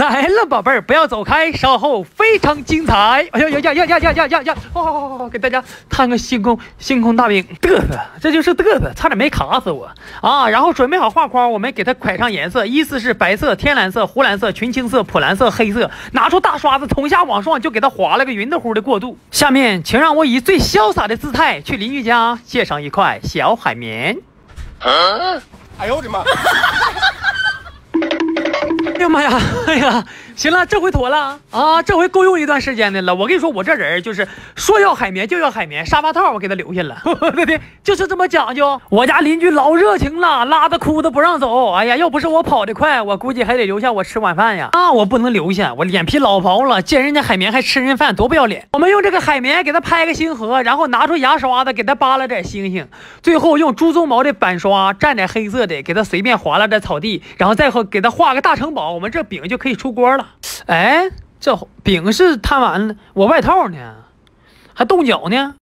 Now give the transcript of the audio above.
来了，宝贝儿，不要走开，稍后非常精彩。哎呀呀呀呀呀呀呀呀呀！哦，给大家摊个星空星空大饼，嘚瑟，这就是嘚瑟，差点没卡死我啊！然后准备好画框，我们给它揩上颜色，依次是白色、天蓝色、湖蓝色、群青色、普蓝色、黑色。拿出大刷子，从下往上就给它划了个匀的乎的过渡。下面，请让我以最潇洒的姿态去邻居家借上一块小海绵。哎呦我的妈！哎呀妈呀！哎呀，行了，这回妥了啊！这回够用一段时间的了。我跟你说，我这人就是说要海绵就要海绵，沙发套我给他留下了。对对，就是这么讲究。我家邻居老热情了，拉的哭的不让走。哎呀，要不是我跑得快，我估计还得留下我吃晚饭呀。啊，我不能留下，我脸皮老薄了，见人家海绵还吃人饭，多不要脸。我们用这个海绵给他拍个星河，然后拿出牙刷子给他扒拉点星星，最后用猪鬃毛的板刷蘸点黑色的，给他随便划拉点草地，然后再后给他画个大城堡。我们这饼就可以出锅了。哎，这饼是摊完了，我外套呢，还冻脚呢。